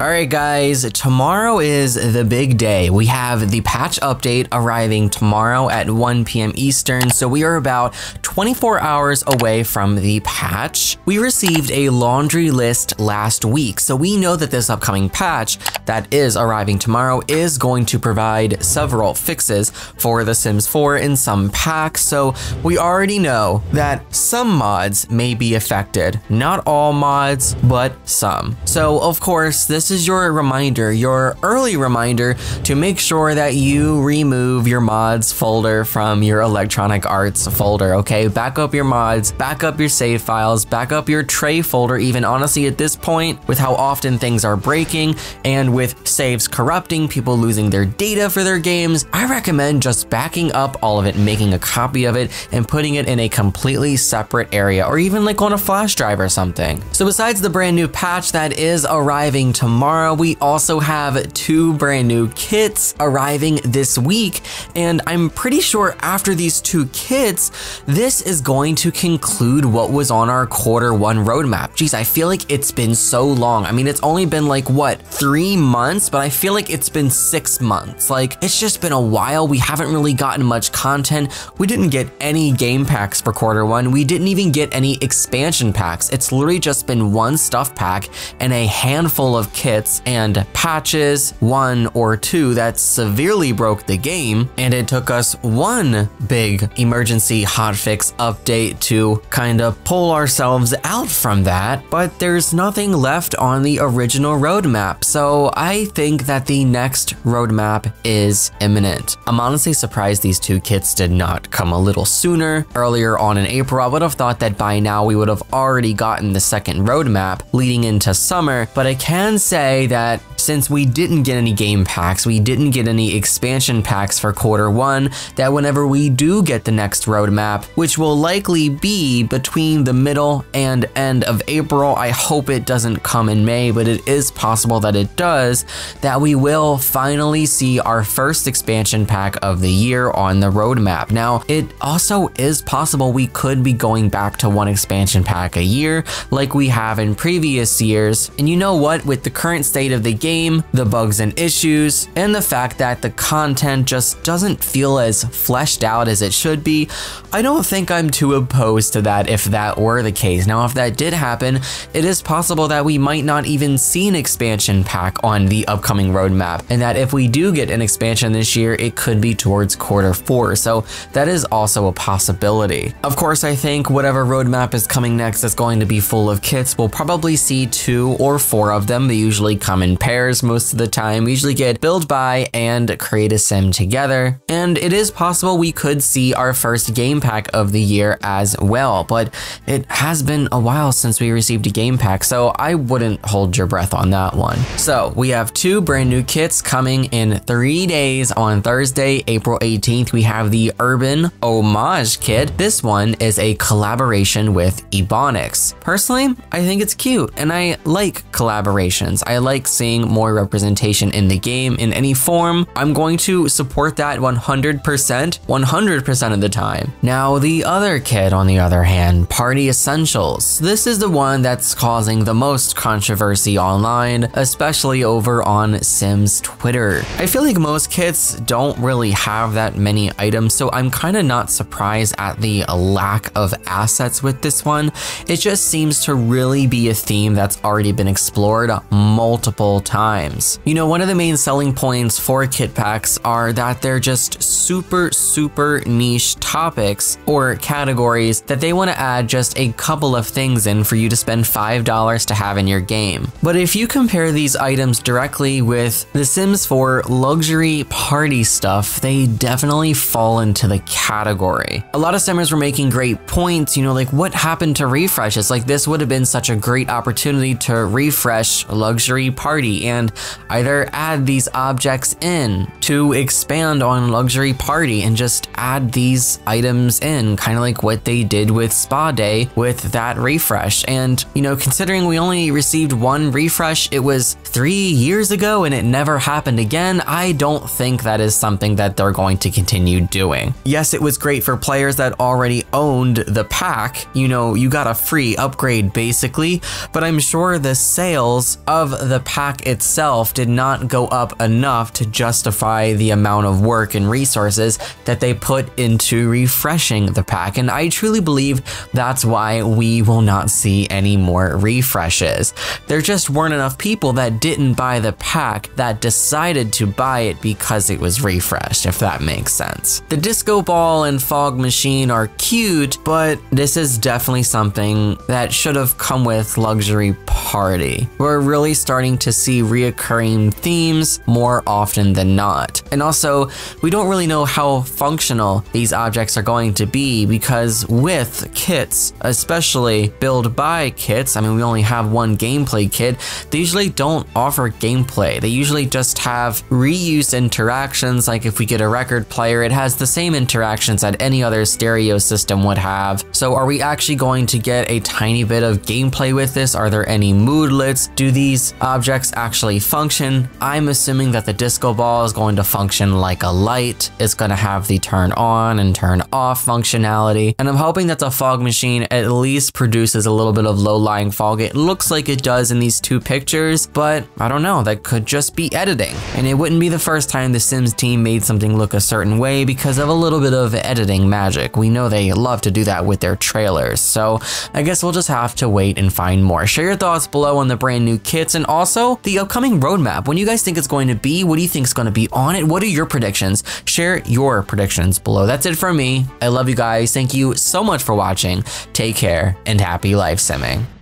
Alright guys, tomorrow is the big day. We have the patch update arriving tomorrow at 1 p.m. Eastern, so we are about 24 hours away from the patch. We received a laundry list last week, so we know that this upcoming patch that is arriving tomorrow is going to provide several fixes for The Sims 4 in some packs, so we already know that some mods may be affected. Not all mods, but some. So of course, this this is your reminder, your early reminder to make sure that you remove your mods folder from your Electronic Arts folder, okay? Back up your mods, back up your save files, back up your tray folder, even honestly at this point, with how often things are breaking and with saves corrupting, people losing their data for their games, I recommend just backing up all of it, making a copy of it, and putting it in a completely separate area, or even like on a flash drive or something. So besides the brand new patch that is arriving tomorrow, tomorrow. We also have two brand new kits arriving this week, and I'm pretty sure after these two kits, this is going to conclude what was on our quarter one roadmap. Geez, I feel like it's been so long. I mean, it's only been like, what, three months? But I feel like it's been six months. Like, it's just been a while. We haven't really gotten much content. We didn't get any game packs for quarter one. We didn't even get any expansion packs. It's literally just been one stuff pack and a handful of kits kits and patches, one or two that severely broke the game, and it took us one big emergency hotfix update to kind of pull ourselves out from that, but there's nothing left on the original roadmap, so I think that the next roadmap is imminent. I'm honestly surprised these two kits did not come a little sooner. Earlier on in April, I would have thought that by now we would have already gotten the second roadmap leading into summer, but I can say say that since we didn't get any game packs, we didn't get any expansion packs for quarter one, that whenever we do get the next roadmap, which will likely be between the middle and end of April, I hope it doesn't come in May, but it is possible that it does, that we will finally see our first expansion pack of the year on the roadmap. Now, it also is possible we could be going back to one expansion pack a year, like we have in previous years. And you know what, with the current current state of the game, the bugs and issues, and the fact that the content just doesn't feel as fleshed out as it should be, I don't think I'm too opposed to that if that were the case. Now, if that did happen, it is possible that we might not even see an expansion pack on the upcoming roadmap, and that if we do get an expansion this year, it could be towards quarter four, so that is also a possibility. Of course, I think whatever roadmap is coming next is going to be full of kits. We'll probably see two or four of them. They usually come in pairs most of the time. We usually get build buy and create a sim together. And it is possible we could see our first game pack of the year as well, but it has been a while since we received a game pack, so I wouldn't hold your breath on that one. So we have two brand new kits coming in three days on Thursday, April 18th. We have the Urban Homage kit. This one is a collaboration with Ebonix. Personally, I think it's cute and I like collaborations. I like seeing more representation in the game in any form. I'm going to support that 100%, 100% of the time. Now, the other kit, on the other hand, Party Essentials. This is the one that's causing the most controversy online, especially over on Sims Twitter. I feel like most kits don't really have that many items, so I'm kind of not surprised at the lack of assets with this one. It just seems to really be a theme that's already been explored multiple times. You know, one of the main selling points for kit packs are that they're just super, super niche topics or categories that they want to add just a couple of things in for you to spend $5 to have in your game. But if you compare these items directly with The Sims 4 luxury party stuff, they definitely fall into the category. A lot of simmers were making great points, you know, like what happened to refreshes? Like this would have been such a great opportunity to refresh luxury luxury party and either add these objects in to expand on luxury party and just add these items in, kind of like what they did with spa day with that refresh. And, you know, considering we only received one refresh, it was three years ago and it never happened again, I don't think that is something that they're going to continue doing. Yes, it was great for players that already owned the pack. You know, you got a free upgrade basically, but I'm sure the sales of the pack itself itself did not go up enough to justify the amount of work and resources that they put into refreshing the pack. And I truly believe that's why we will not see any more refreshes. There just weren't enough people that didn't buy the pack that decided to buy it because it was refreshed, if that makes sense. The disco ball and fog machine are cute, but this is definitely something that should have come with luxury party. We're really starting to see reoccurring themes more often than not. And also, we don't really know how functional these objects are going to be because with kits, especially build buy kits, I mean, we only have one gameplay kit, they usually don't offer gameplay. They usually just have reuse interactions, like if we get a record player, it has the same interactions that any other stereo system would have. So are we actually going to get a tiny bit of gameplay with this? Are there any moodlets? Do these objects actually function? I'm assuming that the disco ball is going to function like a light. It's going to have the turn on and turn off functionality. And I'm hoping that the fog machine at least produces a little bit of low-lying fog. It looks like it does in these two pictures, but I don't know, that could just be editing. And it wouldn't be the first time the Sims team made something look a certain way because of a little bit of editing magic. We know they love to do that with their trailers, so I guess we'll just have to wait and find more. Share your thoughts below on the brand new kits and also the upcoming roadmap. When you guys think it's going to be, what do you think is going to be on it? What are your predictions? Share your predictions below. That's it for me. I love you guys. Thank you so much for watching. Take care and happy life simming.